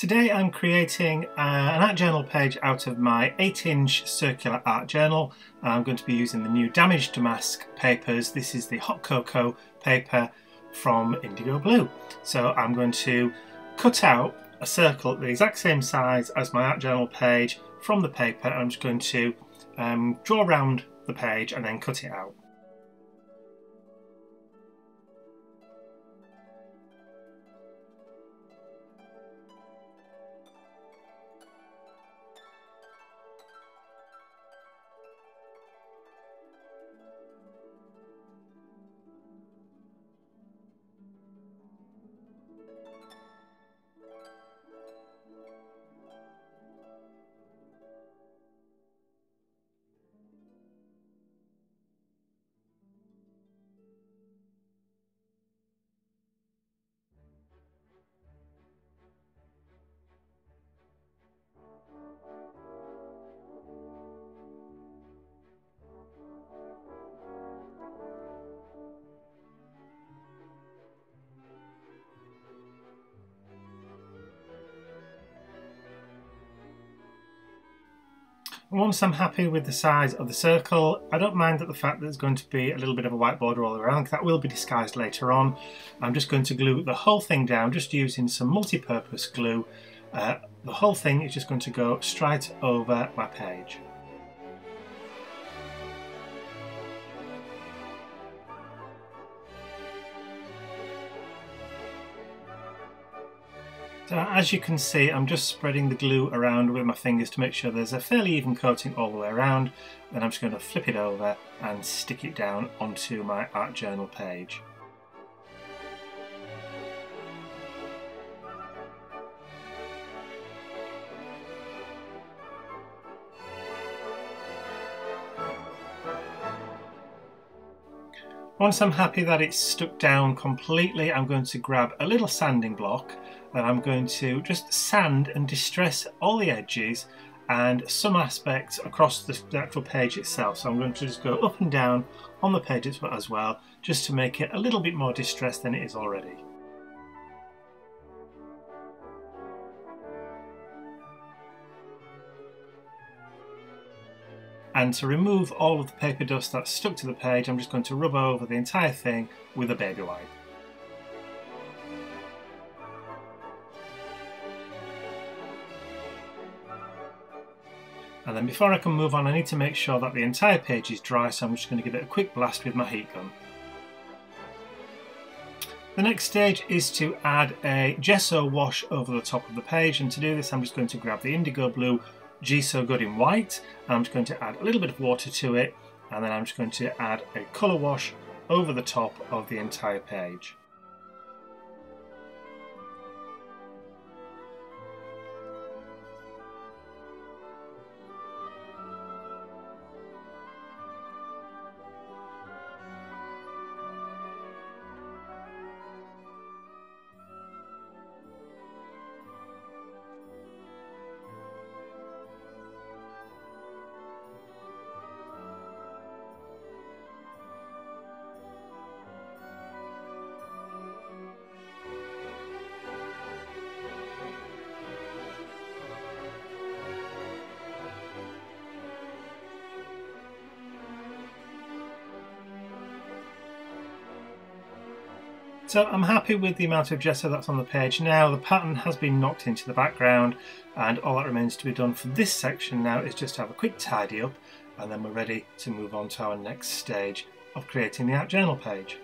Today I'm creating uh, an art journal page out of my 8 inch circular art journal. I'm going to be using the new Damaged Damask papers. This is the Hot Cocoa paper from IndigoBlu. So I'm going to cut out a circle the exact same size as my art journal page from the paper. I'm just going to um, draw around the page and then cut it out. Once I'm happy with the size of the circle, I don't mind that the fact that there's going to be a little bit of a white border all around, that will be disguised later on. I'm just going to glue the whole thing down, just using some multi-purpose glue. Uh, the whole thing is just going to go straight over my page. So uh, as you can see, I'm just spreading the glue around with my fingers to make sure there's a fairly even coating all the way around. Then I'm just going to flip it over and stick it down onto my art journal page. Once I'm happy that it's stuck down completely, I'm going to grab a little sanding block and I'm going to just sand and distress all the edges and some aspects across the actual page itself. So I'm going to just go up and down on the page as well, just to make it a little bit more distressed than it is already. And to remove all of the paper dust that's stuck to the page, I'm just going to rub over the entire thing with a baby wipe. Then before I can move on, I need to make sure that the entire page is dry, so I'm just going to give it a quick blast with my heat gun. The next stage is to add a gesso wash over the top of the page, and to do this I'm just going to grab the IndigoBlu G So Good in white. I'm just going to add a little bit of water to it and then I'm just going to add a colour wash over the top of the entire page. So I'm happy with the amount of gesso that's on the page now. The pattern has been knocked into the background and all that remains to be done for this section now is just to have a quick tidy up and then we're ready to move on to our next stage of creating the art journal page.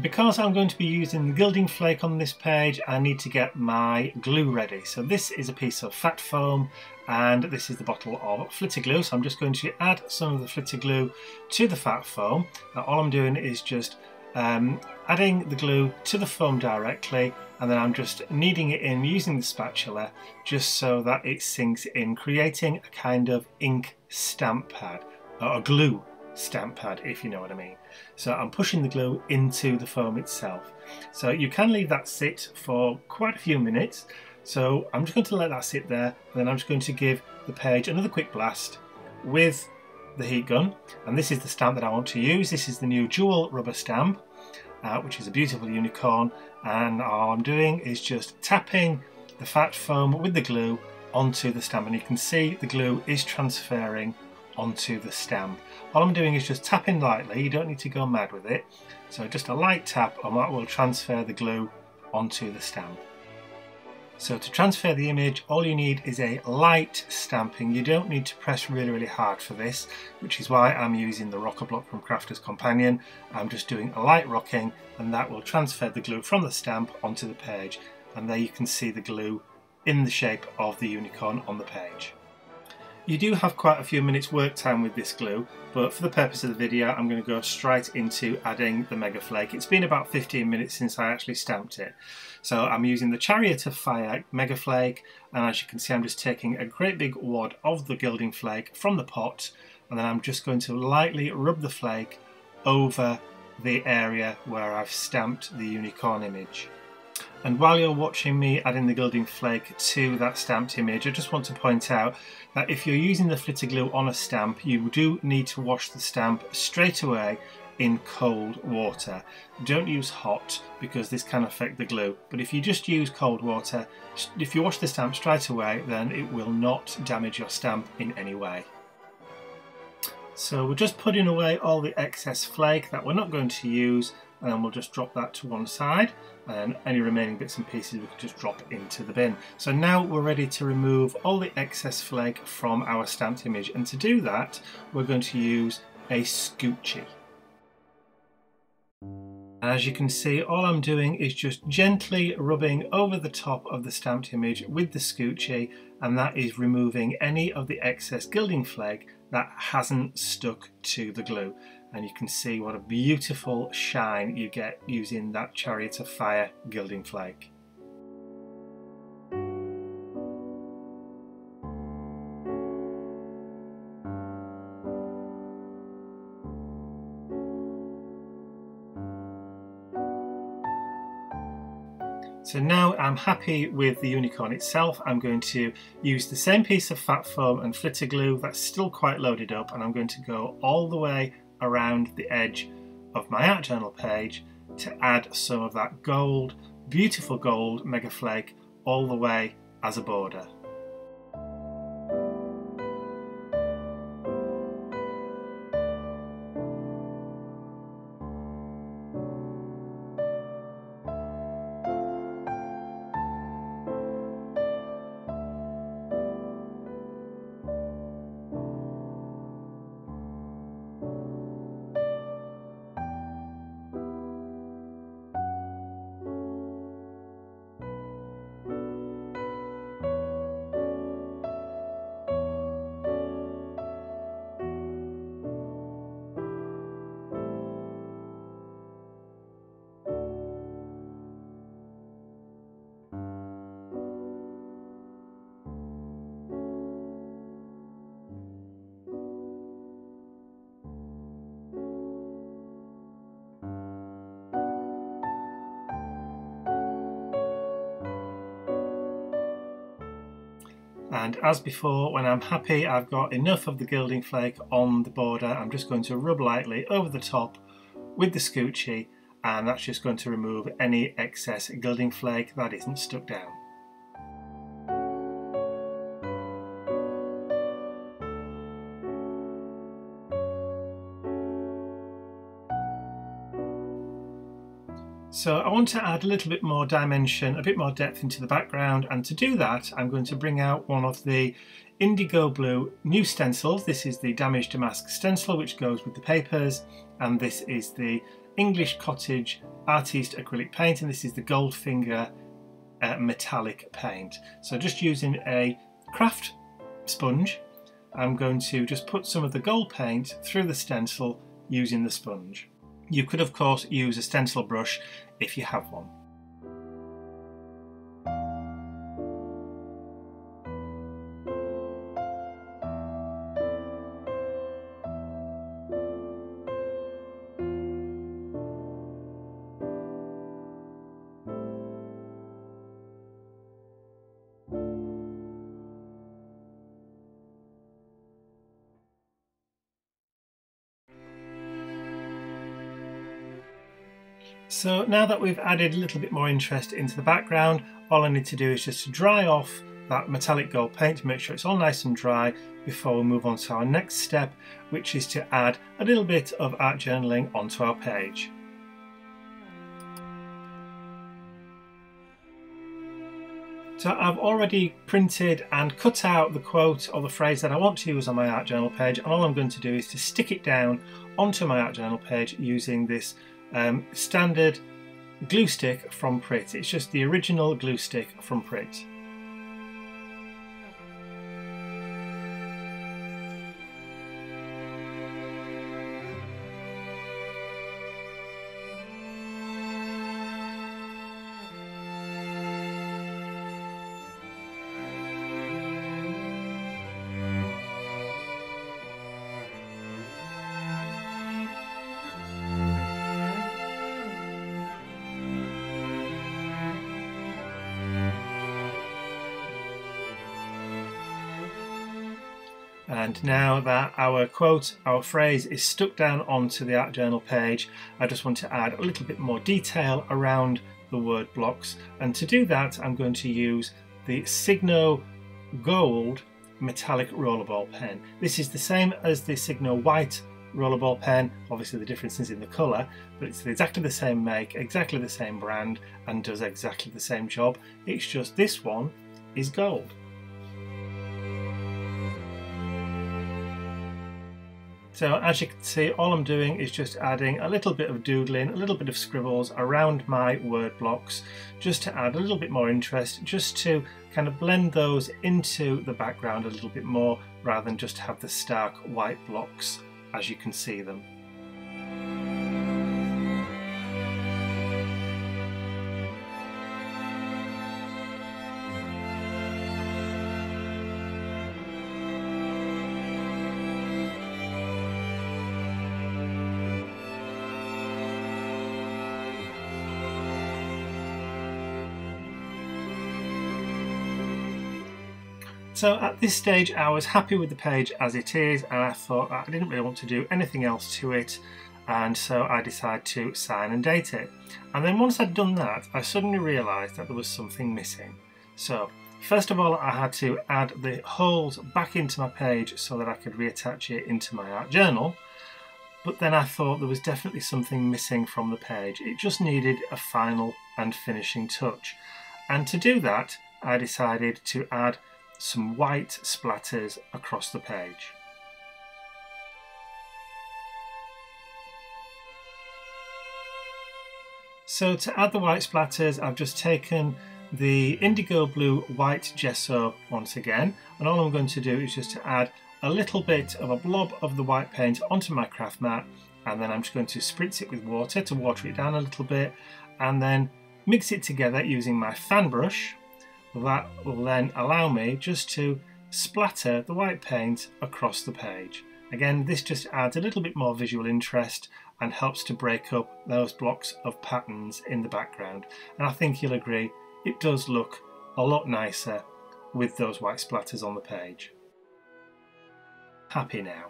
Because I'm going to be using the gilding flake on this page, I need to get my glue ready. So this is a piece of fat foam and this is the bottle of flitter glue. So I'm just going to add some of the flitter glue to the fat foam. Now all I'm doing is just um, adding the glue to the foam directly and then I'm just kneading it in using the spatula just so that it sinks in creating a kind of ink stamp pad or a glue stamp pad if you know what I mean. So I'm pushing the glue into the foam itself. So you can leave that sit for quite a few minutes so I'm just going to let that sit there and then I'm just going to give the page another quick blast with the heat gun and this is the stamp that I want to use. This is the new Jewel rubber stamp uh, which is a beautiful unicorn and all I'm doing is just tapping the fat foam with the glue onto the stamp and you can see the glue is transferring onto the stamp. All I'm doing is just tapping lightly, you don't need to go mad with it. So just a light tap and that will transfer the glue onto the stamp. So to transfer the image, all you need is a light stamping. You don't need to press really, really hard for this, which is why I'm using the rocker block from Crafter's Companion. I'm just doing a light rocking and that will transfer the glue from the stamp onto the page. And there you can see the glue in the shape of the unicorn on the page. You do have quite a few minutes work time with this glue, but for the purpose of the video I'm going to go straight into adding the Mega Flake. It's been about 15 minutes since I actually stamped it. So I'm using the Chariot of Fire Mega Flake, and as you can see I'm just taking a great big wad of the gilding flake from the pot, and then I'm just going to lightly rub the flake over the area where I've stamped the unicorn image. And while you're watching me adding the gilding flake to that stamped image, I just want to point out that if you're using the flitter glue on a stamp, you do need to wash the stamp straight away in cold water. Don't use hot because this can affect the glue. But if you just use cold water, if you wash the stamp straight away, then it will not damage your stamp in any way. So we're just putting away all the excess flake that we're not going to use and then we'll just drop that to one side and any remaining bits and pieces we can just drop into the bin. So now we're ready to remove all the excess flake from our stamped image and to do that we're going to use a scoochie. And as you can see, all I'm doing is just gently rubbing over the top of the stamped image with the scoochie, and that is removing any of the excess gilding flake that hasn't stuck to the glue and you can see what a beautiful shine you get using that Chariot of Fire gilding flake. So now I'm happy with the unicorn itself. I'm going to use the same piece of fat foam and flitter glue that's still quite loaded up and I'm going to go all the way around the edge of my art journal page to add some of that gold, beautiful gold mega flake all the way as a border. And as before when I'm happy I've got enough of the gilding flake on the border I'm just going to rub lightly over the top with the scoochie and that's just going to remove any excess gilding flake that isn't stuck down. So I want to add a little bit more dimension, a bit more depth into the background and to do that I'm going to bring out one of the IndigoBlu new stencils. This is the Damaged Damask stencil which goes with the papers and this is the English Cottage Artiste acrylic paint and this is the Goldfinger uh, metallic paint. So just using a craft sponge I'm going to just put some of the gold paint through the stencil using the sponge. You could of course use a stencil brush if you have one. So now that we've added a little bit more interest into the background, all I need to do is just to dry off that metallic gold paint to make sure it's all nice and dry before we move on to our next step, which is to add a little bit of art journaling onto our page. So I've already printed and cut out the quote or the phrase that I want to use on my art journal page and all I'm going to do is to stick it down onto my art journal page using this um, standard glue stick from Pritt. It's just the original glue stick from Pritt. And now that our quote, our phrase is stuck down onto the art journal page, I just want to add a little bit more detail around the word blocks. And to do that, I'm going to use the Signo Gold metallic rollerball pen. This is the same as the Signo white rollerball pen. Obviously the difference is in the colour, but it's exactly the same make, exactly the same brand, and does exactly the same job. It's just this one is gold. So as you can see, all I'm doing is just adding a little bit of doodling, a little bit of scribbles around my word blocks, just to add a little bit more interest, just to kind of blend those into the background a little bit more, rather than just have the stark white blocks as you can see them. So at this stage I was happy with the page as it is and I thought I didn't really want to do anything else to it and so I decided to sign and date it. And then once I'd done that I suddenly realised that there was something missing. So first of all I had to add the holes back into my page so that I could reattach it into my art journal but then I thought there was definitely something missing from the page. It just needed a final and finishing touch. And to do that I decided to add some white splatters across the page. So to add the white splatters I've just taken the IndigoBlu white gesso once again and all I'm going to do is just to add a little bit of a blob of the white paint onto my craft mat and then I'm just going to spritz it with water to water it down a little bit and then mix it together using my fan brush that will then allow me just to splatter the white paint across the page. Again, this just adds a little bit more visual interest and helps to break up those blocks of patterns in the background. And I think you'll agree, it does look a lot nicer with those white splatters on the page. Happy now.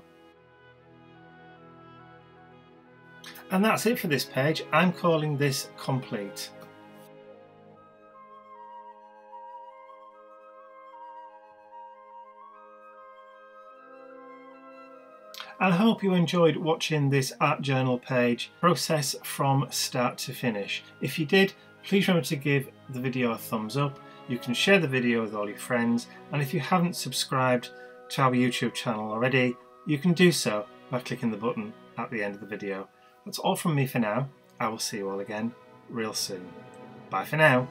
And that's it for this page. I'm calling this complete. I hope you enjoyed watching this art journal page process from start to finish. If you did, please remember to give the video a thumbs up. You can share the video with all your friends and if you haven't subscribed to our YouTube channel already, you can do so by clicking the button at the end of the video. That's all from me for now. I will see you all again real soon. Bye for now.